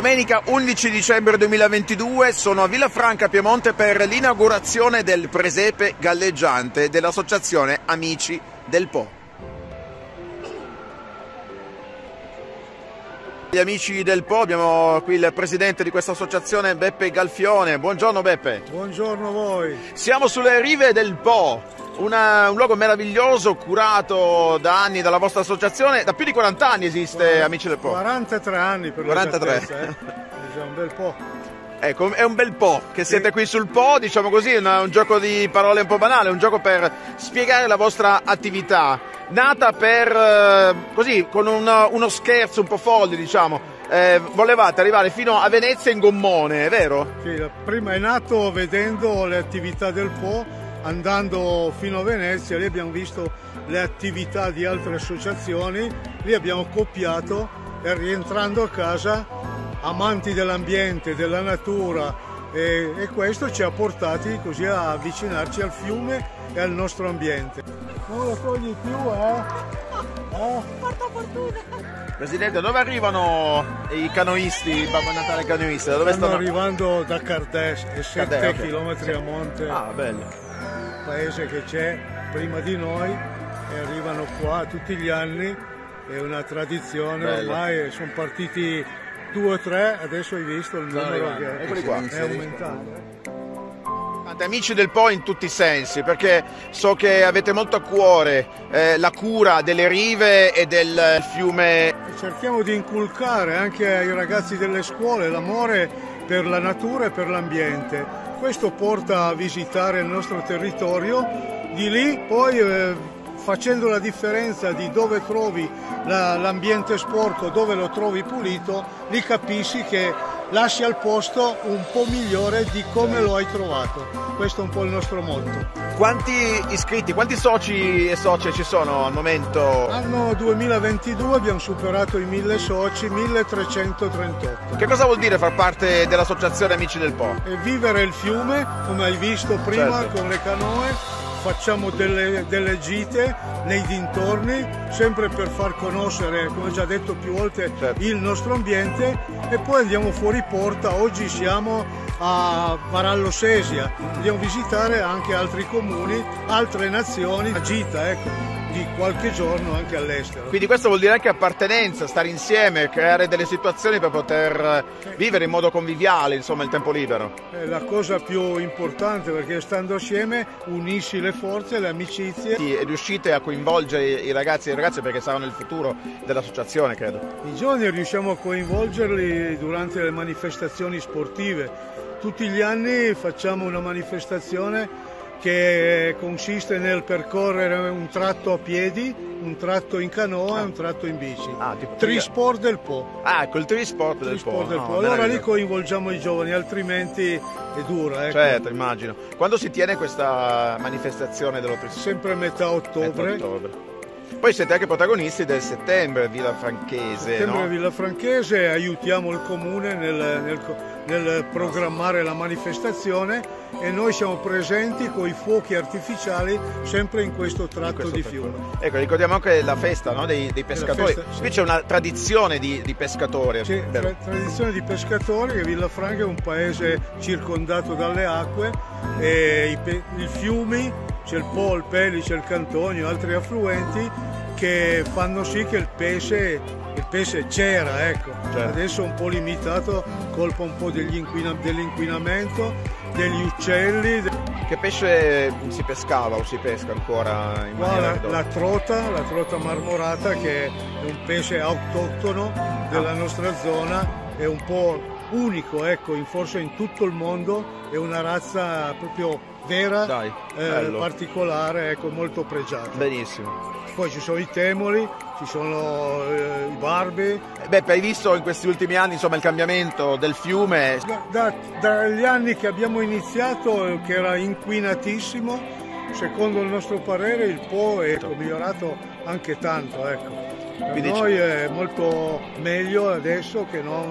Domenica 11 dicembre 2022 sono a Villafranca Piemonte per l'inaugurazione del presepe galleggiante dell'associazione Amici del Po. Gli amici del Po, abbiamo qui il presidente di questa associazione Beppe Galfione. Buongiorno Beppe. Buongiorno a voi. Siamo sulle rive del Po, una, un luogo meraviglioso curato da anni dalla vostra associazione. Da più di 40 anni esiste Amici del Po. 43 anni per 43. la certezza, eh. È un bel po'. Ecco, è un bel po' che siete qui sul Po, diciamo così, una, un gioco di parole un po' banale, un gioco per spiegare la vostra attività nata per eh, così con un, uno scherzo un po' folle diciamo eh, volevate arrivare fino a Venezia in gommone, è vero? Sì, prima è nato vedendo le attività del Po, andando fino a Venezia, lì abbiamo visto le attività di altre associazioni, lì abbiamo copiato e rientrando a casa, amanti dell'ambiente, della natura e, e questo ci ha portati così a avvicinarci al fiume e al nostro ambiente. Non lo togli più, eh? eh? Porta fortuna! Presidente, dove arrivano i canoisti, Babbo Natale canoista? Dove stanno, stanno arrivando da Cardes, è 7 okay. km a monte. Ah, bello. Paese che c'è prima di noi e arrivano qua tutti gli anni, è una tradizione, bello. ormai sono partiti due o tre, adesso hai visto il numero che qua. è aumentato. Amici del Po in tutti i sensi, perché so che avete molto a cuore eh, la cura delle rive e del fiume. Cerchiamo di inculcare anche ai ragazzi delle scuole l'amore per la natura e per l'ambiente. Questo porta a visitare il nostro territorio, di lì poi eh, facendo la differenza di dove trovi l'ambiente sporco, dove lo trovi pulito, lì capisci che lasci al posto un po' migliore di come lo hai trovato. Questo è un po' il nostro motto. Quanti iscritti, quanti soci e socie ci sono al momento? Anno 2022 abbiamo superato i 1000 soci, 1338. Che cosa vuol dire far parte dell'associazione Amici del Po? E vivere il fiume, come hai visto prima certo. con le canoe, facciamo delle, delle, gite nei dintorni, sempre per far conoscere, come già detto più volte, certo. il nostro ambiente e poi andiamo fuori porta. Oggi siamo a Varallo Sesia, andiamo a visitare anche altri comuni, altre nazioni, la gita, ecco di qualche giorno anche all'estero. Quindi questo vuol dire anche appartenenza, stare insieme, creare delle situazioni per poter vivere in modo conviviale, insomma, il tempo libero. È la cosa più importante perché stando assieme unisci le forze, le amicizie. Sì, e riuscite a coinvolgere i ragazzi e le ragazze perché saranno il futuro dell'associazione, credo. I giovani riusciamo a coinvolgerli durante le manifestazioni sportive. Tutti gli anni facciamo una manifestazione che consiste nel percorrere un tratto a piedi, un tratto in canoa e un tratto in bici. Ah, tipo Trisport del Po. Ah, col Trisport del Trisport Po. Del po. No, allora lì coinvolgiamo i giovani, altrimenti è dura. Ecco. Certo, immagino. Quando si tiene questa manifestazione dello Trisport? Sempre a metà ottobre. Metà ottobre. Poi siete anche protagonisti del settembre Villafranchese. Settembre no? Villafranchese, aiutiamo il comune nel, nel, nel, programmare la manifestazione e noi siamo presenti con i fuochi artificiali sempre in questo tratto in questo di fiume. Ecco, ricordiamo anche la festa no? dei, dei, pescatori. Festa, Qui sì. c'è una tradizione di, di pescatori. C'è tra, tradizione di pescatori, che Villafranca è un paese circondato dalle acque e i, i fiumi, c'è il Po, il Pelice, il Cantonio, altri affluenti che fanno sì che il pesce, il pesce c'era, ecco. Certo. adesso è un po' limitato, colpa un po' inquina, dell'inquinamento, degli uccelli. Che pesce si pescava o si pesca ancora in maniera la, la trota, la trota marmorata che è un pesce autoctono della ah. nostra zona, è un po' unico, ecco, forse in tutto il mondo, è una razza proprio vera, Dai, eh, particolare, ecco, molto pregiata. Benissimo. Poi ci sono i temoli, ci sono eh, i barbi. Beh, hai visto in questi ultimi anni insomma, il cambiamento del fiume? Da, da, dagli anni che abbiamo iniziato, che era inquinatissimo, secondo il nostro parere il Po è migliorato anche tanto. Ecco. Per Quindi noi è molto meglio adesso che non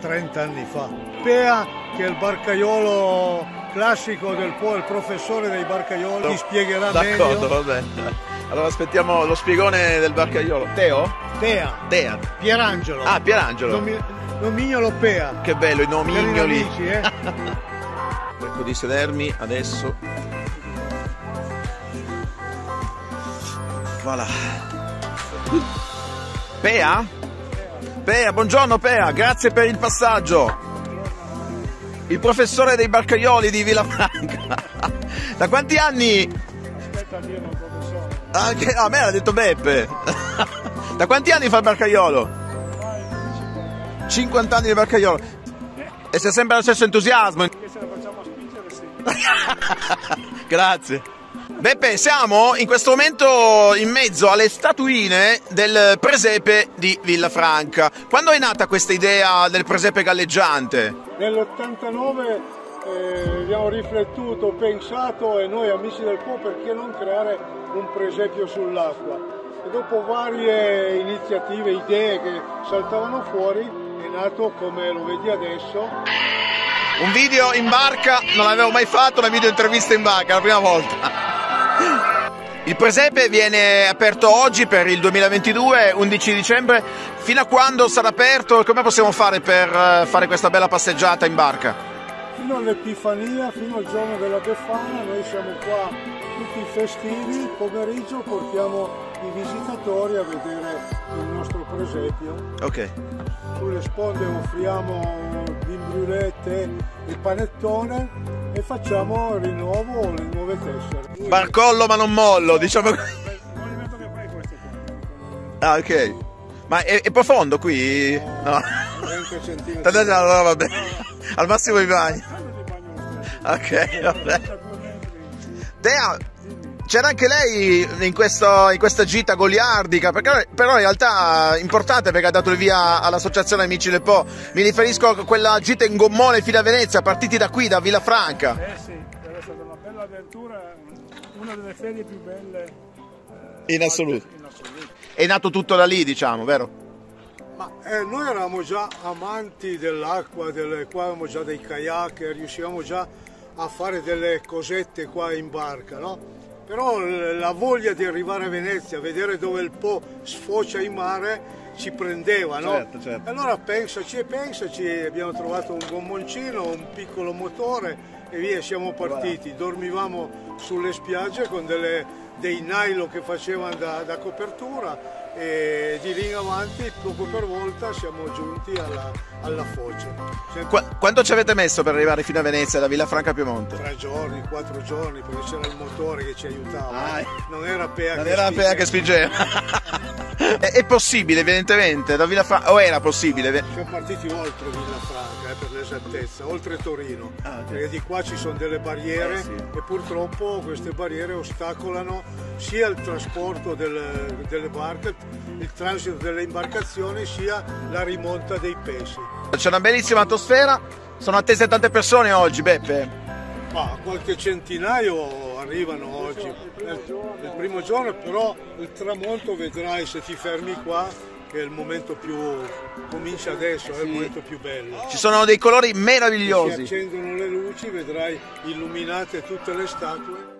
30 eh, anni fa. Pea che il barcaiolo classico del Po, il professore dei barcaioli, ti spiegherà D'accordo, meglio. va bene. Allora aspettiamo lo spiegone del barcaiolo. Teo? Tea. Tea. Pierangelo. Ah, Pierangelo. Mi... nomignolo Pea. Che bello, i nomignoli. amici, eh? Cerco di sedermi adesso. Voilà. Pea? Pea, buongiorno Pea, grazie per il passaggio. Il professore dei barcaioli di Villafranca. Da quanti anni? Anche, a me l'ha detto Beppe. Da quanti anni fa il barcaiolo? 50 anni di barcaiolo. E c'è sempre lo stesso entusiasmo. Grazie. Beppe, siamo in questo momento in mezzo alle statuine del presepe di Villafranca. Quando è nata questa idea del presepe galleggiante? Nell'89 eh, abbiamo riflettuto, pensato e noi amici del Po perché non creare un presepio sull'acqua. E dopo varie iniziative, idee che saltavano fuori, è nato come lo vedi adesso. Un video in barca, non l'avevo mai fatto, una video intervista in barca, la prima volta. Il presepe viene aperto oggi per il 2022, 11 dicembre. Fino a quando sarà aperto? Come possiamo fare per eh, fare questa bella passeggiata in barca? Fino all'Epifania, fino al giorno della Befana, noi siamo qua tutti festivi, il pomeriggio portiamo i visitatori a vedere il nostro presepio. Ok. Sulle sponde offriamo l'imbriulette e panettone e facciamo il rinnovo, le nuove tessere. Barcollo ma non mollo, diciamo così. Movimento che fai questo qua? Ah, ok. Ma è, è profondo qui? No. 30 cm. Allora, allora, vabbè. Al massimo i bagni. Ok, vabbè. Dea, c'era anche lei in, questo- in questa gita goliardica, perché, però in realtà è importante perché ha dato il via all'Associazione Amici del Po. Mi riferisco a quella gita in gommone fino a Venezia, partiti da qui, da Villafranca. Eh sì, è stata una bella avventura, una delle ferie più belle eh, In assoluto. in assoluto. È nato tutto da lì, diciamo, vero? Ma eh, noi eravamo già amanti dell'acqua, delle, qua avevamo già dei kayak, riuscivamo già a fare delle cosette qua in barca, no? Però la voglia di arrivare a Venezia, vedere dove il Po sfocia in mare, ci prendeva, no? Certo, certo. E allora pensaci e pensaci, abbiamo trovato un gommoncino, un piccolo motore e via, siamo partiti. Dormivamo sulle spiagge con delle- dei nylon che facevano da, da copertura e di lì in avanti, poco per volta, siamo giunti alla, alla foce. Sempre Qua- quanto ci avete messo per arrivare fino a Venezia da Villafranca a Piemonte? tre giorni, quattro giorni, perché c'era il motore che ci aiutava. Ah, non era Pea Non che era pea che spingeva. è, è possibile, evidentemente, da Villafranca, o era possibile? Siamo partiti oltre Villafranca, eh, per l'esattezza, oltre Torino, Ah, perché di qua ci sono delle barriere Eh, sì. e purtroppo queste barriere ostacolano sia il trasporto del- delle barche, il transito delle imbarcazioni, sia la rimonta dei pesi. C'è una bellissima atmosfera, sono attese tante persone oggi, Beppe. Ma qualche centinaio arrivano oggi, nel, nel primo giorno, però il tramonto vedrai se ti fermi qua, che è il momento più, comincia adesso, è il momento più bello. Ci sono dei colori si meravigliosi. accendono le luci, vedrai illuminate tutte le statue.